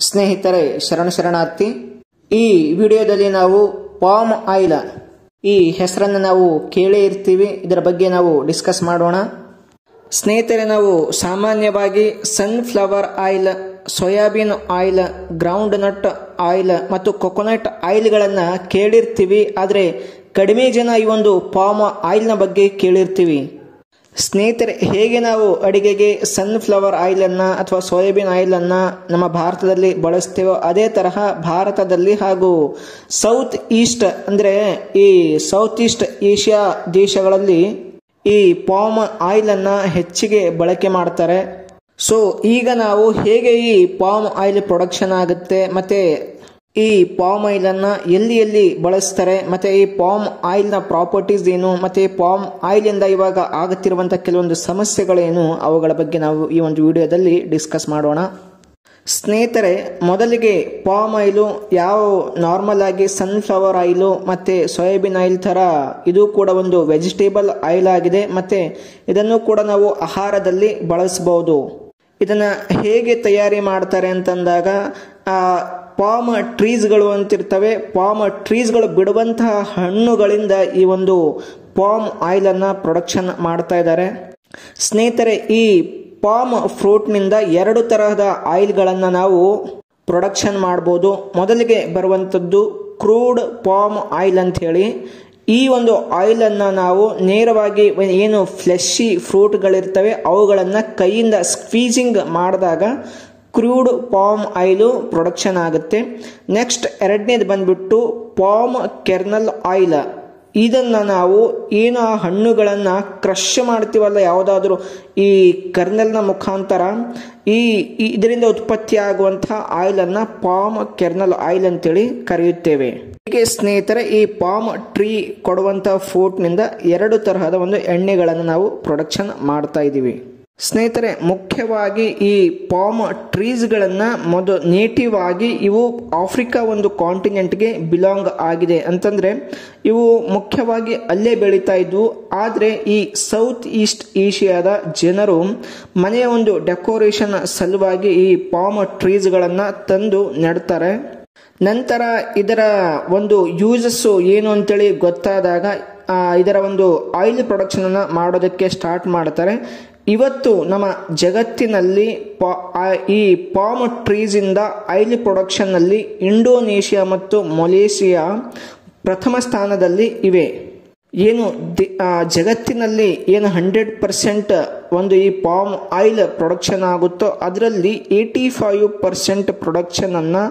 ಸ್ನೇಹಿತರೆ, ಶರಣ ಶರಣಾರ್ಥಿ, ಈ ವಿಡಿಯೋದಲ್ಲಿ ನಾವು ಪಾಮ್ ಆಯಿಲ್, ಈ ಹೆಸರನ್ನು ನಾವು ಕೇಳೇ ಇರ್ತೀವಿ. ಇದರ ಬಗ್ಗೆ ನಾವು ಡಿಸ್ಕಸ್ ಮಾಡೋಣ. ಸ್ನೇಹಿತರೆ, ನಾವು ಸಾಮಾನ್ಯವಾಗಿ sunflower oil, soybean oil groundnut oil ಮತ್ತು ಕೊಕೊನಟ್ ಆಯಿಲ್ಗಳನ್ನು ಕೇಳಿರ್ತೀವಿ. ಆದರೆ ಕಡಿಮೆ ಜನ ಈ ಒಂದು ಪಾಮ್ ಆಯಿಲ್ನ ಬಗ್ಗೆ ಕೇಳಿರ್ತೀವಿ. ಸ್ನೇಹಿತರೆ, ಹೇಗೆ ನಾವು ಅಡಿಗೆಗೆ ಸನ್ಫ್ಲವರ್ ಆಯಿಲನ್ನು ಅಥವಾ ಸೋಯಾಬೀನ್ ಆಯಿಲನ್ನು ನಮ್ಮ ಭಾರತದಲ್ಲಿ ಬಳಸ್ತೇವೋ ಅದೇ ತರಹ ಭಾರತದಲ್ಲಿ ಹಾಗೂ ಸೌತ್ ಈಸ್ಟ್ ಅಂದರೆ ಈ ಸೌತ್ ಈಸ್ಟ್ ಏಷ್ಯಾ ದೇಶಗಳಲ್ಲಿ ಈ ಪಾಮ್ ಆಯಿಲನ್ನು ಹೆಚ್ಚಿಗೆ ಬಳಕೆ ಮಾಡ್ತಾರೆ. ಸೊ ಈಗ ನಾವು ಹೇಗೆ ಈ ಪಾಮ್ ಆಯಿಲ್ ಪ್ರೊಡಕ್ಷನ್ ಆಗುತ್ತೆ ಮತ್ತೆ ಈ ಪಾಮ್ ಆಯಿಲ್ ಅನ್ನ ಎಲ್ಲಿ ಎಲ್ಲಿ ಬಳಸ್ತಾರೆ, ಮತ್ತೆ ಈ ಪಾಮ್ ಆಯಿಲ್ನ ಪ್ರಾಪರ್ಟೀಸ್ ಏನು, ಮತ್ತೆ ಪಾಮ್ ಆಯಿಲ್ ಇಂದ ಇವಾಗ ಆಗುತ್ತಿರುವಂತಹ ಕೆಲವೊಂದು ಸಮಸ್ಯೆಗಳೇನು, ಅವುಗಳ ಬಗ್ಗೆ ನಾವು ಈ ಒಂದು ವಿಡಿಯೋದಲ್ಲಿ ಡಿಸ್ಕಸ್ ಮಾಡೋಣ. ಸ್ನೇಹಿತರೆ, ಮೊದಲಿಗೆ ಪಾಮ್ ಆಯಿಲು ಯಾವ ನಾರ್ಮಲ್ ಆಗಿ ಸನ್ಫ್ಲವರ್ ಆಯಿಲು, ಮತ್ತೆ ಸೋಯಾಬೀನ್ ಆಯಿಲ್ ತರ ಇದು ಕೂಡ ಒಂದು ವೆಜಿಟೇಬಲ್ ಆಯಿಲ್ ಆಗಿದೆ, ಮತ್ತೆ ಇದನ್ನು ಕೂಡ ನಾವು ಆಹಾರದಲ್ಲಿ ಬಳಸಬಹುದು ಇದನ್ನ ಹೇಗೆ ತಯಾರಿ ಮಾಡ್ತಾರೆ ಅಂತಂದಾಗ ಪಾಮ್ ಟ್ರೀಸ್ಗಳು ಅಂತಿರ್ತವೆ. ಪಾಮ್ ಟ್ರೀಸ್ಗಳು ಬಿಡುವಂತಹ ಹಣ್ಣುಗಳಿಂದ ಈ ಒಂದು ಪಾಮ್ ಆಯಿಲ್ ಅನ್ನ ಪ್ರೊಡಕ್ಷನ್ ಮಾಡ್ತಾ ಇದ್ದಾರೆ. ಸ್ನೇಹಿತರೆ, ಈ ಪಾಮ್ ಫ್ರೂಟ್ನಿಂದ ಎರಡು ತರಹದ ಆಯಿಲ್ಗಳನ್ನು ನಾವು ಪ್ರೊಡಕ್ಷನ್ ಮಾಡ್ಬೋದು. ಮೊದಲಿಗೆ ಬರುವಂಥದ್ದು ಕ್ರೂಡ್ ಪಾಮ್ ಆಯಿಲ್ ಅಂತ ಹೇಳಿ ಈ ಒಂದು ಆಯಿಲ್ ಅನ್ನ ನಾವು ನೇರವಾಗಿ ಏನು ಫ್ಲೆಶಿ ಫ್ರೂಟ್ಗಳಿರ್ತವೆ, ಅವುಗಳನ್ನು ಕೈಯಿಂದ ಸ್ಕ್ವೀಜಿಂಗ್ ಮಾಡಿದಾಗ ಕ್ರೂಡ್ ಪಾಮ್ ಆಯಿಲು ಪ್ರೊಡಕ್ಷನ್ ಆಗುತ್ತೆ. ನೆಕ್ಸ್ಟ್ ಎರಡನೇದು ಬಂದ್ಬಿಟ್ಟು ಪಾಮ್ ಕೆರ್ನಲ್ ಆಯಿಲ್. ಇದನ್ನ ನಾವು ಏನು ಆ ಹಣ್ಣುಗಳನ್ನು ಕ್ರಶ್ ಮಾಡ್ತೀವಲ್ಲ ಯಾವುದಾದ್ರೂ ಈ ಕರ್ನಲ್ನ ಮುಖಾಂತರ, ಈ ಇದರಿಂದ ಉತ್ಪತ್ತಿ ಆಗುವಂತಹ ಆಯಿಲ್ ಅನ್ನ ಪಾಮ್ ಕೆರ್ನಲ್ ಆಯಿಲ್ ಅಂತೇಳಿ ಕರೆಯುತ್ತೇವೆ. ಹೀಗೆ ಸ್ನೇಹಿತರೆ, ಈ ಪಾಮ್ ಟ್ರೀ ಕೊಡುವಂತಹ ಫ್ರೂಟ್ನಿಂದ ಎರಡು ತರಹದ ಒಂದು ಎಣ್ಣೆಗಳನ್ನು ನಾವು ಪ್ರೊಡಕ್ಷನ್ ಮಾಡ್ತಾ ಇದ್ದೀವಿ. ಸ್ನೇಹಿತರೆ, ಮುಖ್ಯವಾಗಿ ಈ ಪಾಮ್ ಟ್ರೀಸ್ಗಳನ್ನು ಮೊದಲು ನೇಟಿವ್ ಆಗಿ ಇವು ಆಫ್ರಿಕಾ ಒಂದು ಕಾಂಟಿನೆಂಟ್ಗೆ ಬಿಲಾಂಗ್ ಆಗಿದೆ. ಅಂತಂದರೆ, ಇವು ಮುಖ್ಯವಾಗಿ ಅಲ್ಲೇ ಬೆಳೀತಾ ಇದ್ವು. ಆದರೆ, ಈ ಸೌತ್ ಈಸ್ಟ್ ಏಷ್ಯಾದ ಜನರು ಮನೆಯ ಒಂದು ಡೆಕೋರೇಷನ್ ಸಲುವಾಗಿ ಈ ಪಾಮ್ ಟ್ರೀಸ್ಗಳನ್ನು ತಂದು ನೆಡ್ತಾರೆ. ನಂತರ ಇದರ ಒಂದು ಯೂಸಸ್ಸು ಏನು ಅಂತೇಳಿ ಗೊತ್ತಾದಾಗ ಇದರ ಒಂದು ಆಯಿಲ್ ಪ್ರೊಡಕ್ಷನ್ ಅನ್ನ ಮಾಡೋದಕ್ಕೆ ಸ್ಟಾರ್ಟ್ ಮಾಡ್ತಾರೆ. ಇವತ್ತು ನಮ್ಮ ಜಗತ್ತಿನಲ್ಲಿ ಈ ಪಾಮ್ ಟ್ರೀಸಿಂದ ಆಯಿಲ್ ಪ್ರೊಡಕ್ಷನ್ನಲ್ಲಿ ಇಂಡೋನೇಷಿಯಾ ಮತ್ತು ಮಲೇಷಿಯಾ ಪ್ರಥಮ ಸ್ಥಾನದಲ್ಲಿ ಇವೆ. ಏನು ಜಗತ್ತಿನಲ್ಲಿ ಏನು ಹಂಡ್ರೆಡ್ ಪರ್ಸೆಂಟ್ ಒಂದು ಈ ಪಾಮ್ ಆಯಿಲ್ ಪ್ರೊಡಕ್ಷನ್ ಆಗುತ್ತೋ ಅದರಲ್ಲಿ ಏಯ್ಟಿ ಫೈವ್ ಪರ್ಸೆಂಟ್ ಪ್ರೊಡಕ್ಷನನ್ನು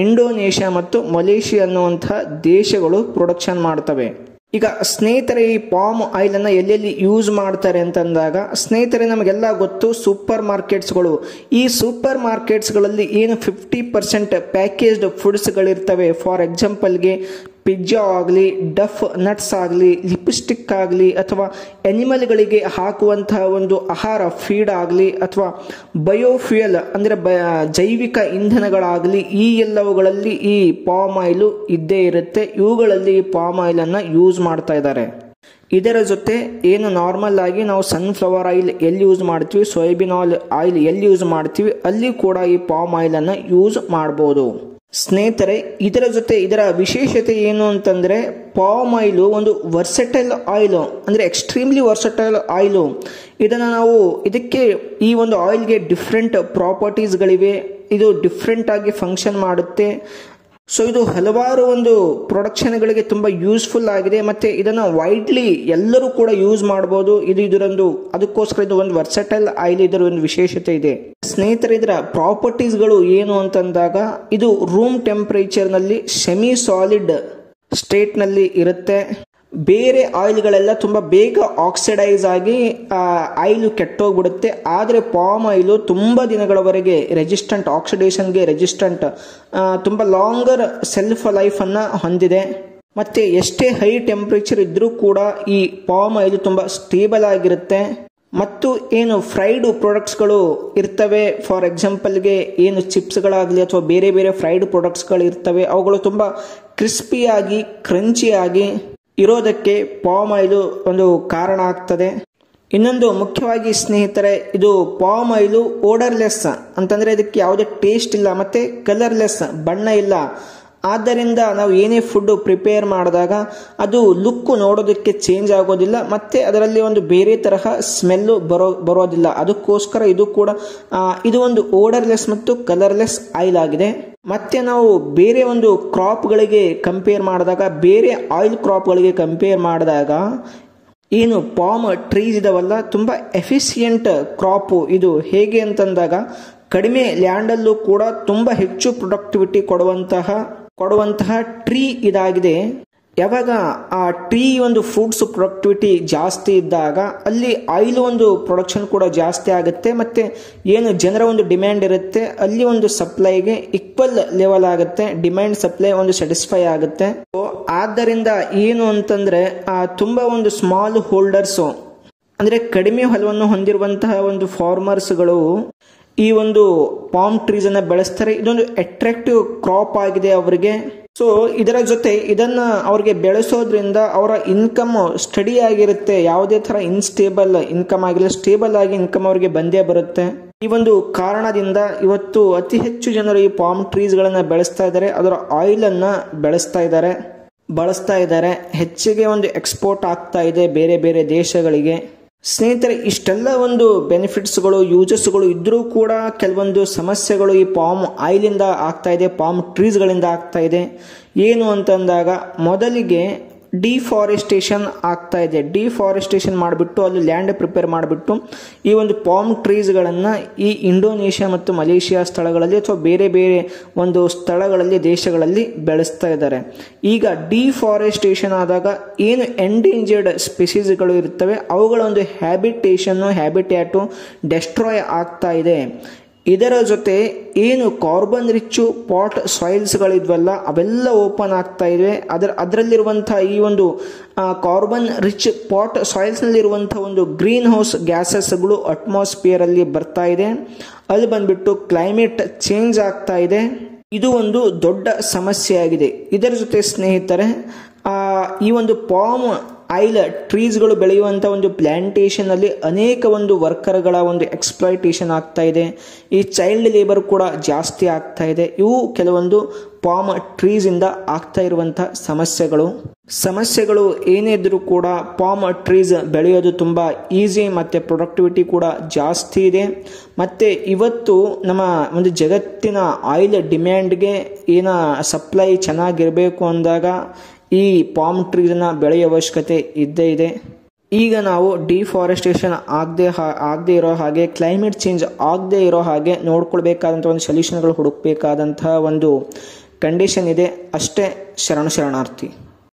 ಇಂಡೋನೇಷ್ಯಾ ಮತ್ತು ಮಲೇಷಿಯಾ ಅನ್ನುವಂಥ ದೇಶಗಳು ಪ್ರೊಡಕ್ಷನ್ ಮಾಡ್ತವೆ. ಈಗ ಸ್ನೇಹಿತರೆ, ಈ ಪಾಮ್ ಆಯಿಲನ್ನು ಎಲ್ಲೆಲ್ಲಿ ಯೂಸ್ ಮಾಡ್ತಾರೆ ಅಂತಂದಾಗ, ಸ್ನೇಹಿತರೆ, ನಮಗೆಲ್ಲ ಗೊತ್ತು ಸೂಪರ್ ಮಾರ್ಕೆಟ್ಸ್ಗಳು ಈ ಸೂಪರ್ ಮಾರ್ಕೆಟ್ಸ್ಗಳಲ್ಲಿ ಏನು ಫಿಫ್ಟಿ ಪರ್ಸೆಂಟ್ ಪ್ಯಾಕೇಜ್ಡ್ ಫುಡ್ಸ್ಗಳಿರ್ತವೆ ಫಾರ್ ಎಕ್ಸಾಂಪಲ್ಗೆ ಪಿಜ್ಜಾ ಆಗಲಿ, ಡಫ್ ನಟ್ಸ್ ಆಗಲಿ, ಲಿಪ್ಸ್ಟಿಕ್ ಆಗಲಿ, ಅಥವಾ ಎನಿಮಲ್ಗಳಿಗೆ ಹಾಕುವಂತಹ ಒಂದು ಆಹಾರ, ಫೀಡ್ ಆಗಲಿ, ಅಥವಾ ಬಯೋಫ್ಯೂಯಲ್, ಅಂದರೆ ಬ, ಜೈವಿಕ ಇಂಧನಗಳಾಗಲಿ, ಈ ಎಲ್ಲವುಗಳಲ್ಲಿ ಈ ಪಾಮ್ ಆಯಿಲು ಇದ್ದೇ ಇರುತ್ತೆ. ಇವುಗಳಲ್ಲಿ ಈ ಪಾಮ್ ಆಯಿಲನ್ನು ಯೂಸ್ ಮಾಡ್ತಾ ಇದ್ದಾರೆ. ಇದರ ಜೊತೆ ಏನು ನಾರ್ಮಲ್ ಆಗಿ ನಾವು ಸನ್ಫ್ಲವರ್ ಆಯಿಲ್ ಎಲ್ಲಿ ಯೂಸ್ ಮಾಡ್ತೀವಿ, ಸೋಯಾಬೀನ್ ಆಯಿಲ್ ಆಯಿಲ್ ಎಲ್ಲಿ ಯೂಸ್ ಮಾಡ್ತೀವಿ, ಅಲ್ಲಿ ಕೂಡ ಈ ಪಾಮ್ ಆಯಿಲನ್ನು ಯೂಸ್ ಮಾಡ್ಬೋದು. ಸ್ನೇಹಿತರೆ, ಇದರ ಜೊತೆ ಇದರ ವಿಶೇಷತೆ ಏನು ಅಂತಂದರೆ ಪಾಮ್ ಆಯಿಲು ಒಂದು ವರ್ಸಟೈಲ್ ಆಯಿಲು ಅಂದರೆ ಎಕ್ಸ್ಟ್ರೀಮ್ಲಿ ವರ್ಸಟೈಲ್ ಆಯಿಲು ಇದನ್ನು ನಾವು ಇದಕ್ಕೆ ಈ ಒಂದು ಆಯಿಲ್ಗೆ ಡಿಫ್ರೆಂಟ್ ಪ್ರಾಪರ್ಟೀಸ್ಗಳಿವೆ ಇದು ಡಿಫ್ರೆಂಟಾಗಿ ಫಂಕ್ಷನ್ ಮಾಡುತ್ತೆ. ಸೊ ಇದು ಹಲವಾರು ಒಂದು ಪ್ರೊಡಕ್ಷನ್ಗಳಿಗೆ ತುಂಬ ಯೂಸ್ಫುಲ್ ಆಗಿದೆ ಮತ್ತೆ ಇದನ್ನು ವೈಡ್ಲಿ ಎಲ್ಲರೂ ಕೂಡ ಯೂಸ್ ಮಾಡ್ಬೋದು. ಇದು ಇದರೊಂದು ಅದಕ್ಕೋಸ್ಕರ ಇದು ಒಂದು ವರ್ಸಟೈಲ್ ಆಯಿಲ್ ಇದರ ಒಂದು ವಿಶೇಷತೆ ಇದೆ. ಸ್ನೇಹಿತರೆ ಇದರ ಪ್ರಾಪರ್ಟೀಸ್ಗಳು ಏನು ಅಂತಂದಾಗ ಇದು ರೂಮ್ ಟೆಂಪರೇಚರ್ನಲ್ಲಿ ಸೆಮಿ ಸಾಲಿಡ್ ಸ್ಟೇಟ್ನಲ್ಲಿ ಇರುತ್ತೆ. ಬೇರೆ ಆಯಿಲ್ಗಳೆಲ್ಲ ತುಂಬ ಬೇಗ ಆಕ್ಸಿಡೈಸ್ ಆಗಿ ಆಯಿಲು ಕೆಟ್ಟೋಗ್ಬಿಡುತ್ತೆ. ಆದರೆ ಪಾಮ್ ಆಯಿಲು ತುಂಬ ದಿನಗಳವರೆಗೆ ರೆಜಿಸ್ಟೆಂಟ್ ಆಕ್ಸಿಡೇಷನ್ಗೆ ರೆಜಿಸ್ಟೆಂಟ್ ತುಂಬ ಲಾಂಗರ್ ಸೆಲ್ಫ್ ಲೈಫನ್ನು ಹೊಂದಿದೆ. ಮತ್ತು ಎಷ್ಟೇ ಹೈ ಟೆಂಪ್ರೇಚರ್ ಇದ್ದರೂ ಕೂಡ ಈ ಪಾಮ್ ಆಯಿಲು ತುಂಬ ಸ್ಟೇಬಲ್ ಆಗಿರುತ್ತೆ. ಮತ್ತು ಏನು ಫ್ರೈಡ್ ಪ್ರಾಡಕ್ಟ್ಸ್ಗಳು ಇರ್ತವೆ. ಫಾರ್ ಎಕ್ಸಾಂಪಲ್ಗೆ ಏನು ಚಿಪ್ಸ್ಗಳಾಗಲಿ ಅಥವಾ ಬೇರೆ ಬೇರೆ ಫ್ರೈಡ್ ಪ್ರಾಡಕ್ಟ್ಸ್ಗಳು ಇರ್ತವೆ. ಅವುಗಳು ತುಂಬ ಕ್ರಿಸ್ಪಿಯಾಗಿ ಕ್ರಂಚಿಯಾಗಿ ಇರೋದಕ್ಕೆ ಪಾಮ್ ಆಯಿಲು ಒಂದು ಕಾರಣ ಆಗ್ತದೆ. ಇನ್ನೊಂದು ಮುಖ್ಯವಾಗಿ ಸ್ನೇಹಿತರೆ, ಇದು ಪಾಮ್ ಆಯಿಲು ಓಡರ್ಲೆಸ್ ಅಂತಂದ್ರೆ ಇದಕ್ಕೆ ಯಾವುದೇ ಟೇಸ್ಟ್ ಇಲ್ಲ, ಮತ್ತೆ ಕಲರ್ಲೆಸ್ ಬಣ್ಣ ಇಲ್ಲ. ಆದ್ದರಿಂದ ನಾವು ಏನೇ ಫುಡ್ ಪ್ರಿಪೇರ್ ಮಾಡಿದಾಗ ಅದು ಲುಕ್ಕು ನೋಡೋದಕ್ಕೆ ಚೇಂಜ್ ಆಗೋದಿಲ್ಲ, ಮತ್ತು ಅದರಲ್ಲಿ ಒಂದು ಬೇರೆ ತರಹ ಸ್ಮೆಲ್ಲು ಬರೋ, ಬರೋದಿಲ್ಲ. ಅದಕ್ಕೋಸ್ಕರ ಇದು ಕೂಡ ಇದು ಒಂದು ಓಡರ್ಲೆಸ್ ಮತ್ತು ಕಲರ್ಲೆಸ್ ಆಯಿಲ್ ಆಗಿದೆ. ಮತ್ತೆ ನಾವು ಬೇರೆ ಒಂದು ಕ್ರಾಪ್ಗಳಿಗೆ ಕಂಪೇರ್ ಮಾಡಿದಾಗ, ಬೇರೆ ಆಯಿಲ್ ಕ್ರಾಪ್ಗಳಿಗೆ ಕಂಪೇರ್ ಮಾಡಿದಾಗ, ಏನು ಪಾಮ್ ಟ್ರೀಸ್ ಇದಾವಲ್ಲ, ತುಂಬ ಎಫಿಸಿಯೆಂಟ್ ಕ್ರಾಪು ಇದು. ಹೇಗೆ ಅಂತಂದಾಗ, ಕಡಿಮೆ ಲ್ಯಾಂಡಲ್ಲೂ ಕೂಡ ತುಂಬ ಹೆಚ್ಚು ಪ್ರೊಡಕ್ಟಿವಿಟಿ ಕೊಡುವಂತಹ ಕೊಡುವಂತಹ ಟ್ರೀ ಇದಾಗಿದೆ. ಯಾವಾಗ ಆ ಟ್ರೀ ಒಂದು ಫ್ರೂಟ್ಸ್ ಪ್ರೊಡಕ್ಟಿವಿಟಿ ಜಾಸ್ತಿ ಇದ್ದಾಗ ಅಲ್ಲಿ ಆಯಿಲ್ ಒಂದು ಪ್ರೊಡಕ್ಷನ್ ಕೂಡ ಜಾಸ್ತಿ ಆಗುತ್ತೆ ಮತ್ತೆ ಏನು ಜನರ ಒಂದು ಡಿಮ್ಯಾಂಡ್ ಇರುತ್ತೆ ಅಲ್ಲಿ ಒಂದು ಸಪ್ಲೈಗೆ ಈಕ್ವಲ್ ಲೆವೆಲ್ ಆಗುತ್ತೆ ಡಿಮ್ಯಾಂಡ್ ಸಪ್ಲೈ ಒಂದು ಸ್ಯಾಟಿಸ್ಫೈ ಆಗುತ್ತೆ. ಆದ್ದರಿಂದ ಏನು ಅಂತಂದ್ರೆ, ಆ ತುಂಬಾ ಒಂದು ಸ್ಮಾಲ್ ಹೋಲ್ಡರ್ಸು ಅಂದ್ರೆ ಕಡಿಮೆ ಹೊಲವನ್ನು ಹೊಂದಿರುವಂತಹ ಒಂದು ಫಾರ್ಮರ್ಸ್ಗಳು ಈ ಒಂದು ಪಾಮ್ ಟ್ರೀಸ್ ಅನ್ನ ಬೆಳೆಸ್ತಾರೆ. ಇದೊಂದು ಅಟ್ರಾಕ್ಟಿವ್ ಕ್ರಾಪ್ ಆಗಿದೆ ಅವರಿಗೆ. ಸೊ ಇದರ ಜೊತೆ ಇದನ್ನ ಅವ್ರಿಗೆ ಬೆಳೆಸೋದ್ರಿಂದ ಅವರ ಇನ್ಕಮ್ ಸ್ಟಡಿ ಆಗಿರುತ್ತೆ. ಯಾವುದೇ ತರ ಇನ್ಸ್ಟೇಬಲ್ ಇನ್ಕಮ್ ಆಗಿಲ್ಲ ಸ್ಟೇಬಲ್ ಆಗಿ ಇನ್ಕಮ್ ಅವರಿಗೆ ಬಂದೇ ಬರುತ್ತೆ. ಈ ಒಂದು ಕಾರಣದಿಂದ ಇವತ್ತು ಅತಿ ಹೆಚ್ಚು ಜನರು ಈ ಪಾಮ್ ಟ್ರೀಸ್ ಗಳನ್ನ ಬೆಳೆಸ್ತಾ ಇದ್ದಾರೆ. ಅದರ ಆಯಿಲ್ ಅನ್ನ ಬೆಳೆಸ್ತಾ ಇದ್ದಾರೆ, ಬಳಸ್ತಾ ಇದ್ದಾರೆ. ಹೆಚ್ಚಿಗೆ ಒಂದು ಎಕ್ಸ್ಪೋರ್ಟ್ ಆಗ್ತಾ ಇದೆ ಬೇರೆ ಬೇರೆ ದೇಶಗಳಿಗೆ. ಸ್ನೇಹಿತರೆ, ಇಷ್ಟೆಲ್ಲ ಒಂದು ಬೆನಿಫಿಟ್ಸ್ಗಳು ಯೂಸಸ್ಗಳು ಇದ್ದರೂ ಕೂಡ ಕೆಲವೊಂದು ಸಮಸ್ಯೆಗಳು ಈ ಪಾಮ್ ಆಯಿಲಿಂದ ಆಗ್ತಾ ಇದೆ ಪಾಮ್ ಟ್ರೀಸ್ಗಳಿಂದ ಆಗ್ತಾ ಇದೆ. ಏನು ಅಂತಂದಾಗ, ಮೊದಲಿಗೆ ಡಿಫಾರೆಸ್ಟೇಷನ್ ಆಗ್ತಾ ಇದೆ. ಡಿಫಾರೆಸ್ಟೇಷನ್ ಮಾಡಿಬಿಟ್ಟು ಅಲ್ಲಿ ಲ್ಯಾಂಡ್ ಪ್ರಿಪೇರ್ ಮಾಡಿಬಿಟ್ಟು ಈ ಒಂದು ಪಾಮ್ ಟ್ರೀಸ್ಗಳನ್ನು ಈ ಇಂಡೋನೇಷ್ಯಾ ಮತ್ತು ಮಲೇಷಿಯಾ ಸ್ಥಳಗಳಲ್ಲಿ ಅಥವಾ ಬೇರೆ ಬೇರೆ ಒಂದು ಸ್ಥಳಗಳಲ್ಲಿ, ದೇಶಗಳಲ್ಲಿ ಬೆಳೆಸ್ತಾ ಇದ್ದಾರೆ. ಈಗ ಡಿಫಾರೆಸ್ಟೇಷನ್ ಆದಾಗ ಏನು ಎಂಡೇಂಜರ್ಡ್ ಸ್ಪೆಸೀಸ್ಗಳು ಇರ್ತವೆ ಅವುಗಳ ಒಂದು ಹ್ಯಾಬಿಟೇಷನ್ನು, ಹ್ಯಾಬಿಟ್ಯಾಟು ಡೆಸ್ಟ್ರಾಯ್ ಆಗ್ತಾ ಇದೆ. ಇದರ ಜೊತೆ ಏನು ಕಾರ್ಬನ್ ರಿಚ್ಚು ಪಾಟ್ ಸಾಯಿಲ್ಸ್ಗಳಿದ್ವಲ್ಲ ಅವೆಲ್ಲ ಓಪನ್ ಆಗ್ತಾ ಇವೆ. ಅದರ, ಅದರಲ್ಲಿರುವಂಥ ಈ ಒಂದು ಕಾರ್ಬನ್ ರಿಚ್ ಪಾಟ್ ಸಾಯಿಲ್ಸ್ನಲ್ಲಿರುವಂಥ ಒಂದು ಗ್ರೀನ್ ಹೌಸ್ ಗ್ಯಾಸಸ್ಗಳು ಅಟ್ಮಾಸ್ಫಿಯರಲ್ಲಿ ಬರ್ತಾ ಇದೆ. ಅಲ್ಲಿ ಬಂದ್ಬಿಟ್ಟು ಕ್ಲೈಮೇಟ್ ಚೇಂಜ್ ಆಗ್ತಾ ಇದೆ. ಇದು ಒಂದು ದೊಡ್ಡ ಸಮಸ್ಯೆಯಾಗಿದೆ. ಇದರ ಜೊತೆ ಸ್ನೇಹಿತರೆ ಈ ಒಂದು ಪಾಮ್ ಆಯಿಲ್ ಟ್ರೀಸ್ಗಳು ಬೆಳೆಯುವಂಥ ಒಂದು ಪ್ಲ್ಯಾಂಟೇಷನಲ್ಲಿ ಅನೇಕ ಒಂದು ವರ್ಕರ್ಗಳ ಒಂದು ಎಕ್ಸ್ಪ್ಲಾಯಿಟೇಷನ್ ಆಗ್ತಾ ಇದೆ. ಈ ಚೈಲ್ಡ್ ಲೇಬರ್ ಕೂಡ ಜಾಸ್ತಿ ಆಗ್ತಾ ಇದೆ. ಇವು ಕೆಲವೊಂದು ಪಾಮ್ ಟ್ರೀಸಿಂದ ಆಗ್ತಾ ಇರುವಂಥ ಸಮಸ್ಯೆಗಳು. ಸಮಸ್ಯೆಗಳು ಏನೇ ಇದ್ದರೂ ಕೂಡ ಪಾಮ್ ಟ್ರೀಸ್ ಬೆಳೆಯೋದು ತುಂಬ ಈಸಿ ಮತ್ತು ಪ್ರೊಡಕ್ಟಿವಿಟಿ ಕೂಡ ಜಾಸ್ತಿ ಇದೆ. ಮತ್ತು ಇವತ್ತು ನಮ್ಮ ಒಂದು ಜಗತ್ತಿನ ಆಯಿಲ್ ಡಿಮ್ಯಾಂಡ್ಗೆ ಏನ ಸಪ್ಲೈ ಚೆನ್ನಾಗಿರಬೇಕು ಅಂದಾಗ ಈ ಪಾಮ್ ಟ್ರೀಸ್ನ ಬೆಳೆಯ ಅವಶ್ಯಕತೆ ಇದ್ದೇ ಇದೆ. ಈಗ ನಾವು ಡಿಫಾರೆಸ್ಟೇಷನ್ ಆಗದೆ ಆಗದೆ ಇರೋ ಹಾಗೆ ಕ್ಲೈಮೇಟ್ ಚೇಂಜ್ ಆಗದೆ ಇರೋ ಹಾಗೆ ನೋಡ್ಕೊಳ್ಬೇಕಾದಂಥ ಒಂದು ಸೊಲ್ಯೂಷನ್ಗಳು ಹುಡುಕಬೇಕಾದಂತಹ ಒಂದು ಕಂಡೀಷನ್ ಇದೆ. ಅಷ್ಟೇ ಶರಣ ಶರಣಾರ್ಥಿ.